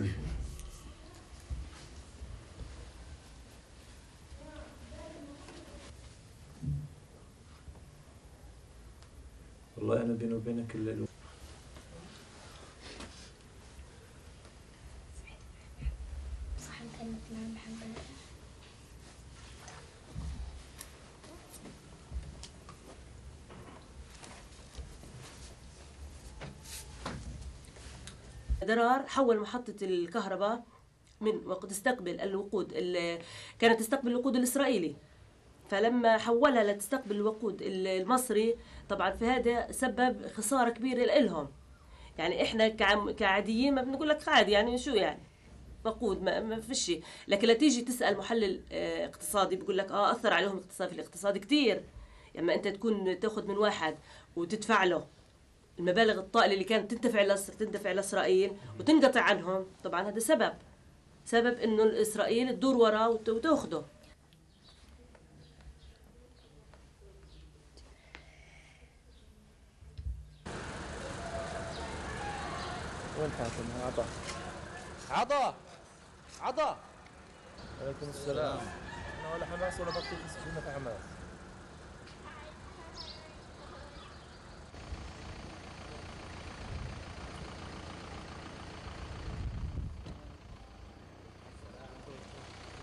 والله أنا بيني وبينك ال- صح الكلمة اللي أنا درار حول محطة الكهرباء من وقت تستقبل الوقود ال- كانت تستقبل الوقود الإسرائيلي. فلما حولها لتستقبل الوقود ال- المصري طبعا في هذا سبب خسارة كبيرة لهم. يعني إحنا كعاديين ما بنقول لك عادي يعني شو يعني؟ وقود ما, ما فيش شيء. لكن لا تيجي تسأل محلل آه، اقتصادي بيقول لك آه أثر عليهم الاقتصاد في الاقتصاد كتير. يعني أنت تكون تأخذ من واحد وتدفع له. المبالغ الطائلة اللي كانت تندفع لإس- تندفع لإسرائيل وتنقطع عنهم. طبعا هذا سبب سبب إنه إسرائيل تدور وراه وت- وتاخده وين حاتم؟ عطا. عطا! عطا! عليكم السلام. أنا ولا حماس ولا بطيء في حماس.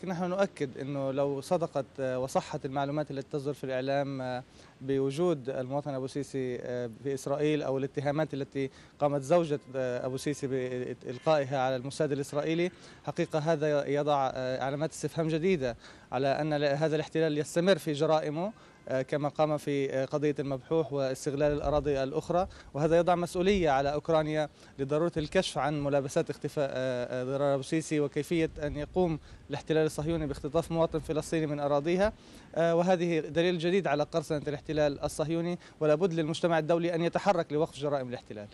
نحن نؤكد إنه لو صدقت آه، وصحت المعلومات التي تصدر في الإعلام آه، بوجود المواطن أبو سيسي آه، في إسرائيل أو الاتهامات التي قامت زوجة آه، أبو سيسي بإلقائها على الموساد الإسرائيلي. حقيقة هذا يضع آه، علامات استفهام جديدة على أن هذا الاحتلال يستمر في جرائمه كما قام في قضية المبحوح واستغلال الأراضي الأخرى. وهذا يضع مسؤولية على أوكرانيا لضرورة الكشف عن ملابسات اختفاء ضرار أبو سيسي وكيفية أن يقوم الاحتلال الصهيوني باختطاف مواطن فلسطيني من أراضيها. وهذه دليل جديد على قرصنة الاحتلال الصهيوني ولا بد للمجتمع الدولي أن يتحرك لوقف جرائم الاحتلال.